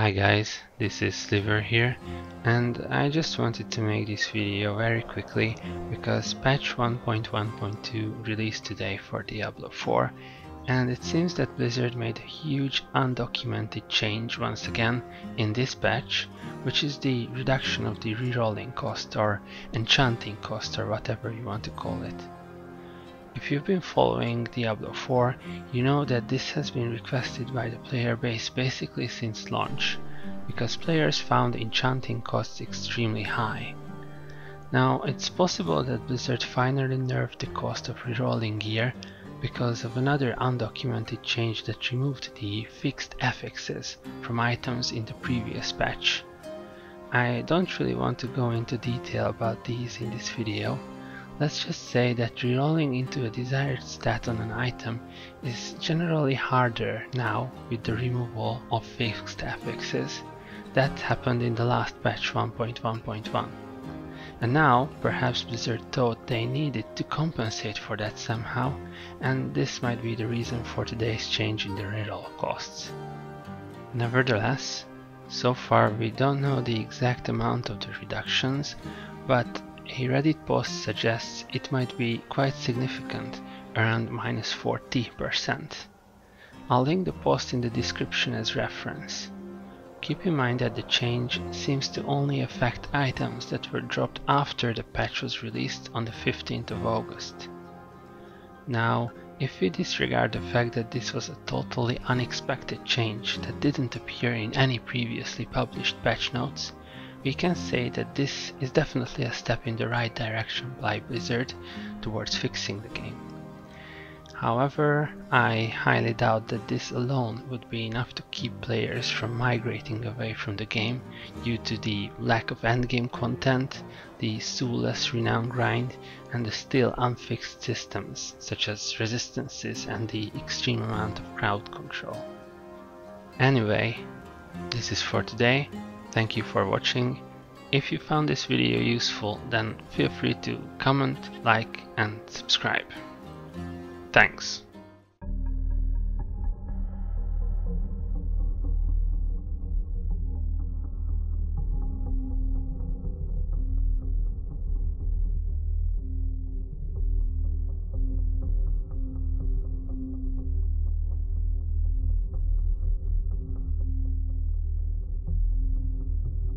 Hi guys, this is Sliver here and I just wanted to make this video very quickly because patch 1.1.2 released today for Diablo 4 and it seems that Blizzard made a huge undocumented change once again in this patch which is the reduction of the rerolling cost or enchanting cost or whatever you want to call it. If you've been following Diablo 4, you know that this has been requested by the player base basically since launch, because players found enchanting costs extremely high. Now, it's possible that Blizzard finally nerfed the cost of rerolling gear because of another undocumented change that removed the fixed affixes from items in the previous patch. I don't really want to go into detail about these in this video, Let's just say that rerolling into a desired stat on an item is generally harder now with the removal of fixed affixes. That happened in the last patch 1.1.1. And now, perhaps Blizzard thought they needed to compensate for that somehow, and this might be the reason for today's change in the reroll costs. Nevertheless, so far we don't know the exact amount of the reductions, but a Reddit post suggests it might be quite significant, around minus 40%. I'll link the post in the description as reference. Keep in mind that the change seems to only affect items that were dropped after the patch was released on the 15th of August. Now, if we disregard the fact that this was a totally unexpected change that didn't appear in any previously published patch notes, we can say that this is definitely a step in the right direction by Blizzard towards fixing the game. However, I highly doubt that this alone would be enough to keep players from migrating away from the game due to the lack of endgame content, the soulless renown grind, and the still unfixed systems such as resistances and the extreme amount of crowd control. Anyway, this is for today Thank you for watching. If you found this video useful then feel free to comment, like and subscribe. Thanks.